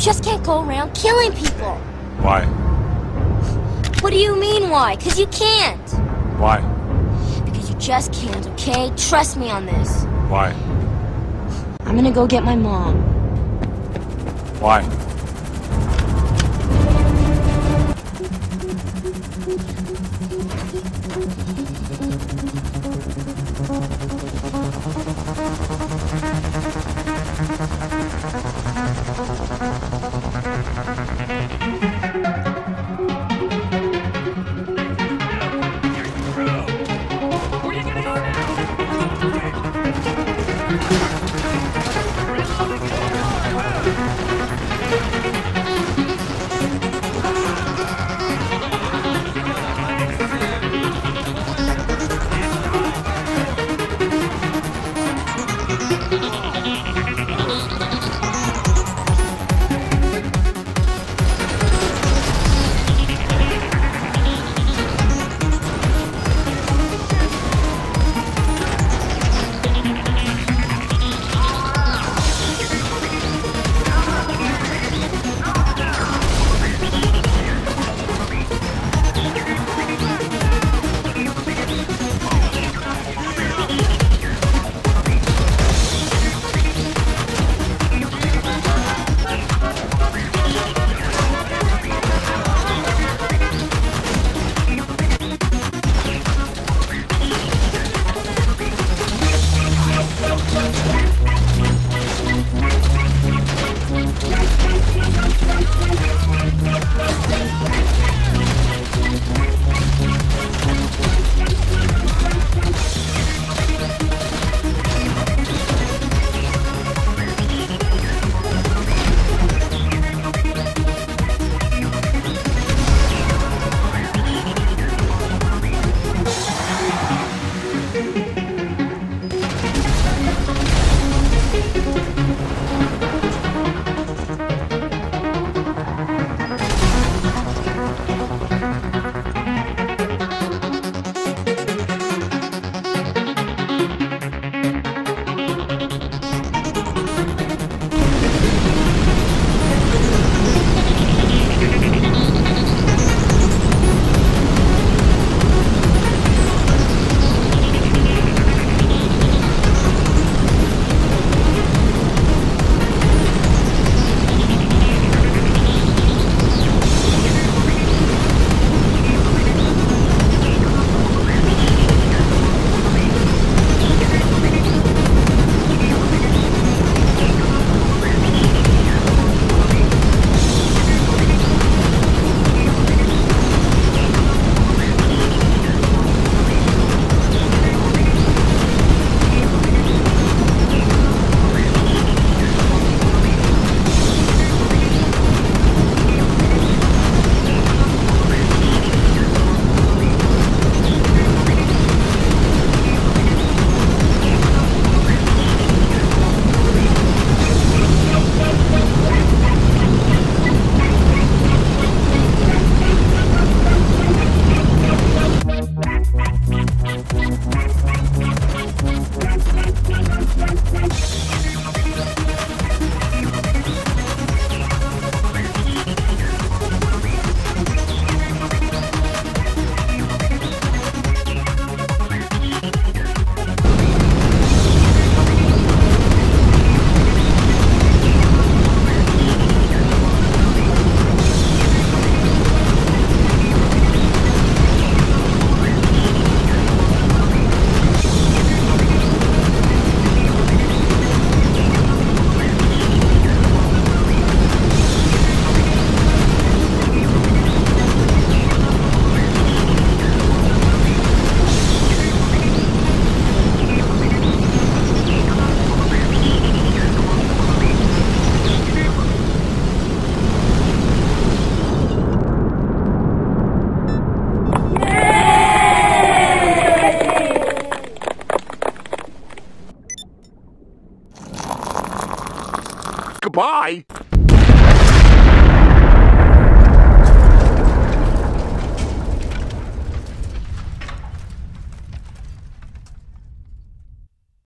just can't go around killing people. Why? What do you mean, why? Because you can't. Why? Because you just can't, okay? Trust me on this. Why? I'm gonna go get my mom. Why? Goodbye.